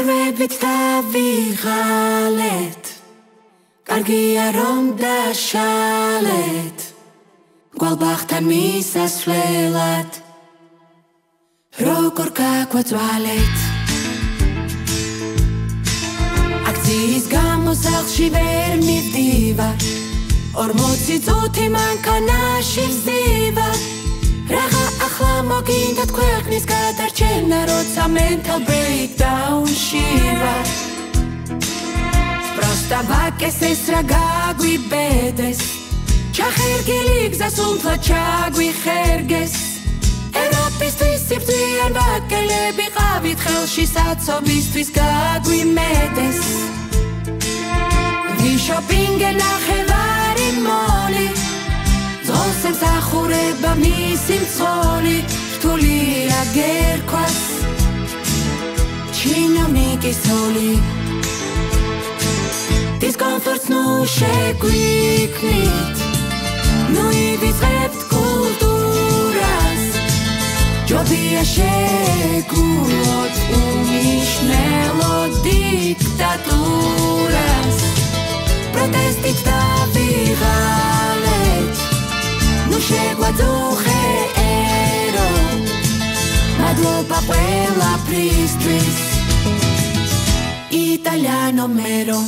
კარვებით დავიღალეთ. კარგია რომ დაშალეთ. გვალბახთან მისასვლელად. როგორ გაგვაწვალეთ? აქციის გამოსახში ვერ მივდივარ 40 წუთი მანქანაში ვზივარ რაღა ახლა მოგინდათ ქვეყნის გადარჩენა როცა mental breakdown-ში ვარ პროსტა ვაკეს ეს რა გაგვიბედეს ჩახერგილი გზას უთლა ჩაგვიხერგეს. ევროპისთვის სიბძიან ვაკელები ყავით ხელში საცობისთვის გაგვიმედეს ძღოლს ემსახურება მისი მცოლი რთულია გერქვას ჩინოვნიკის თოლი დისკომფორტს ნუ შეგვიქნით ნუ ივიწყებთ კულტურას. ჯობია შეგულოთ მადლობა ყველაფრისთვის იტალიანო მერო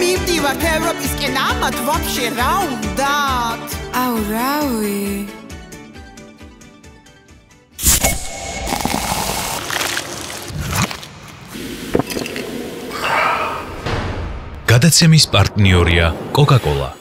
მივდივართ ევროპისკენ ამათ ვაფშე რა უნდათ? აუ რავი. გადაცემის პარტნიორია Coca-Cola